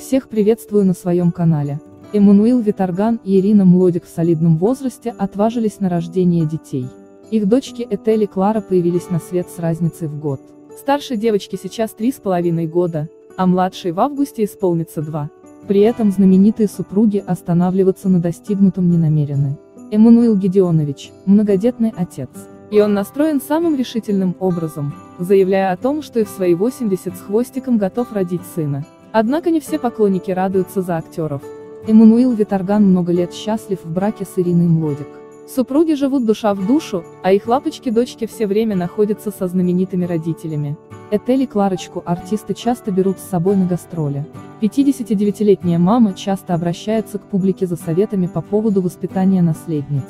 Всех приветствую на своем канале. Эммануил Виторган и Ирина Млодик в солидном возрасте отважились на рождение детей. Их дочки Этель и Клара появились на свет с разницей в год. Старшей девочке сейчас три с половиной года, а младшей в августе исполнится два. При этом знаменитые супруги останавливаться на достигнутом не намерены. Эммануил Гедеонович – многодетный отец. И он настроен самым решительным образом, заявляя о том, что и в свои 80 с хвостиком готов родить сына. Однако не все поклонники радуются за актеров. Эммануил Виторган много лет счастлив в браке с Ириной Млодик. Супруги живут душа в душу, а их лапочки-дочки все время находятся со знаменитыми родителями. Этель и Кларочку артисты часто берут с собой на гастроли. 59-летняя мама часто обращается к публике за советами по поводу воспитания наследниц.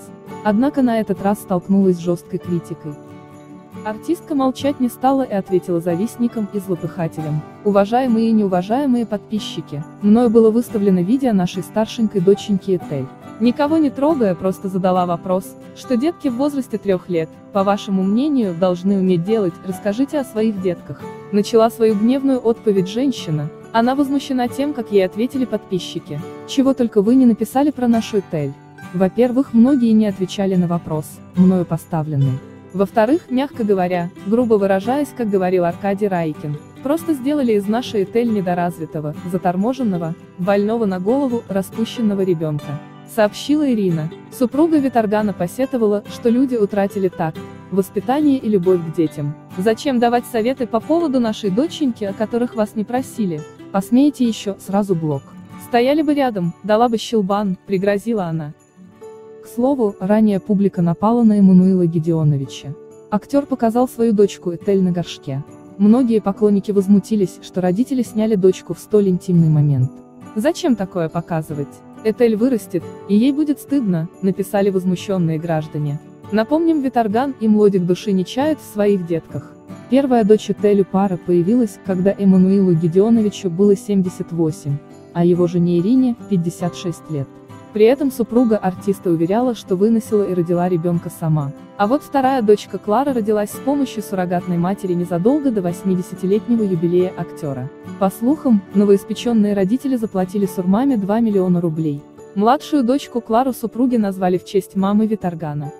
Однако на этот раз столкнулась с жесткой критикой. Артистка молчать не стала и ответила завистникам и злопыхателям. Уважаемые и неуважаемые подписчики, мною было выставлено видео нашей старшенькой доченьки Этель. Никого не трогая, просто задала вопрос, что детки в возрасте трех лет, по вашему мнению, должны уметь делать, расскажите о своих детках. Начала свою гневную отповедь женщина, она возмущена тем, как ей ответили подписчики. Чего только вы не написали про нашу Этель. Во-первых, многие не отвечали на вопрос, мною поставленный. Во-вторых, мягко говоря, грубо выражаясь, как говорил Аркадий Райкин, просто сделали из нашей Этель недоразвитого, заторможенного, больного на голову, распущенного ребенка. Сообщила Ирина. Супруга Виторгана посетовала, что люди утратили так, воспитание и любовь к детям. Зачем давать советы по поводу нашей доченьки, о которых вас не просили? Посмеете еще, сразу блок. Стояли бы рядом, дала бы щелбан, пригрозила она. К слову, ранее публика напала на Эммануила Гедеоновича. Актер показал свою дочку Этель на горшке. Многие поклонники возмутились, что родители сняли дочку в столь интимный момент. Зачем такое показывать? Этель вырастет, и ей будет стыдно, написали возмущенные граждане. Напомним, Виторган и Млодик души не чают в своих детках. Первая дочь Этелю пара появилась, когда Эммануилу Гедеоновичу было 78, а его жене Ирине – 56 лет. При этом супруга артиста уверяла, что выносила и родила ребенка сама. А вот вторая дочка Клара родилась с помощью суррогатной матери незадолго до 80-летнего юбилея актера. По слухам, новоиспеченные родители заплатили Сурмаме 2 миллиона рублей. Младшую дочку Клару супруги назвали в честь мамы Виторгана.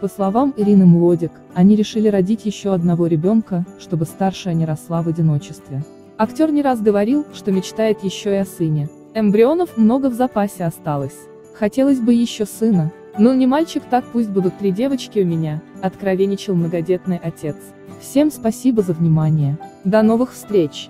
По словам Ирины Млодик, они решили родить еще одного ребенка, чтобы старшая не росла в одиночестве. Актер не раз говорил, что мечтает еще и о сыне. Эмбрионов много в запасе осталось. Хотелось бы еще сына. Ну не мальчик так пусть будут три девочки у меня, откровенничал многодетный отец. Всем спасибо за внимание. До новых встреч!